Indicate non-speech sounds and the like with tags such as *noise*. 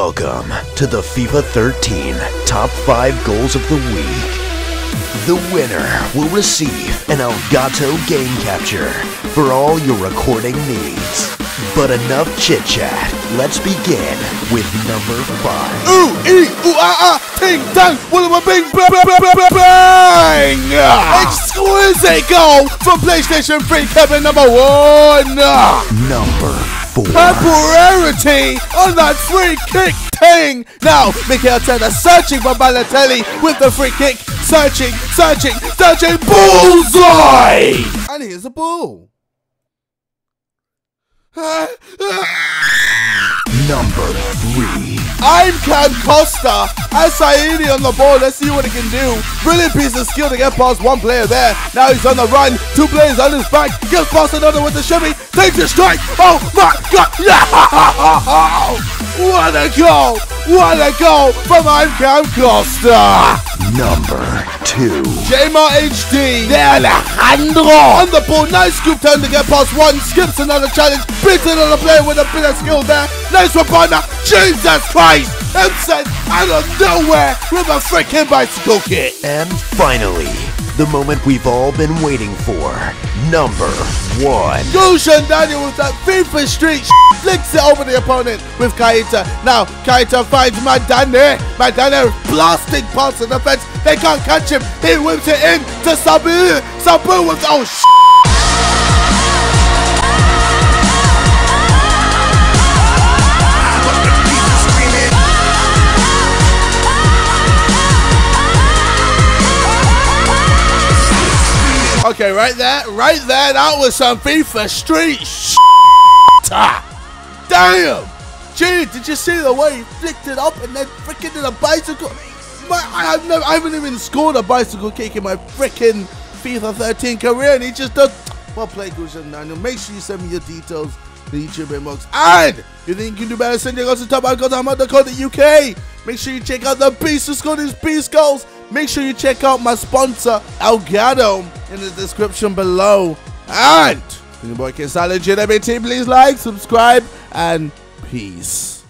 Welcome to the FIFA 13 Top 5 Goals of the Week. The winner will receive an Elgato game capture for all your recording needs. But enough chit chat. Let's begin with number 5. Ooh, ee, ooh, ah, ah, ting, tang, willa, bing, bang, bang, bang, bang! Exquisite goal from PlayStation 3 Kevin number 1! for temporarity on that free kick thing. Now, Mikel Arteta searching for Balotelli with the free kick. Searching, searching, searching. Bullseye! And here's a ball. 3. I'm Cam Costa. As on the ball, let's see what he can do. Brilliant piece of skill to get past one player there. Now he's on the run. Two players on his back. Gets past another with the shimmy. Takes a strike. Oh my god. *laughs* What a goal. What a goal from I'm Cam Costa. Number 2. Jeymar HD. De Alejandro. On the ball. Nice scoop turn to get past one. Skips another challenge. Beats another player with a bit of skill there. Nice for partner. Jesus Christ. Himself out of nowhere with a freaking bicycle kick. And finally, the moment we've all been waiting for. Number 1. Gudjon Daniel with that FIFA Street flicks it over the opponent with Kaita. Now Kaita finds Madane. Madane blasting past the defense. They can't catch him. He whips it in to Sabu. Sabu with oh sh- Okay, right there, right there, that was some FIFA Street sh- ah, Damn! Gee, did you see the way he flicked it up and then freaking did a bicycle? My, I, have never, I haven't even scored a bicycle kick in my freaking FIFA 13 career, and he just does. Well played, Gudjon Daniel. Make sure you send me your details the YouTube inbox. And you think you can do better, send your goals to top the UK. Make sure you check out the beast who scored his beast goals. Make sure you check out my sponsor, Elgato, in the description below. And your boy KSIOlajidebt, please like, subscribe, and peace.